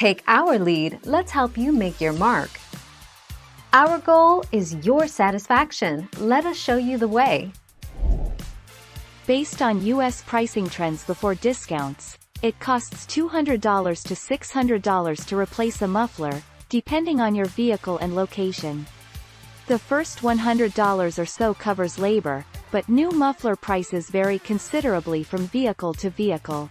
Take our lead, let's help you make your mark. Our goal is your satisfaction. Let us show you the way. Based on U.S. pricing trends before discounts, it costs $200 to $600 to replace a muffler, depending on your vehicle and location. The first $100 or so covers labor, but new muffler prices vary considerably from vehicle to vehicle.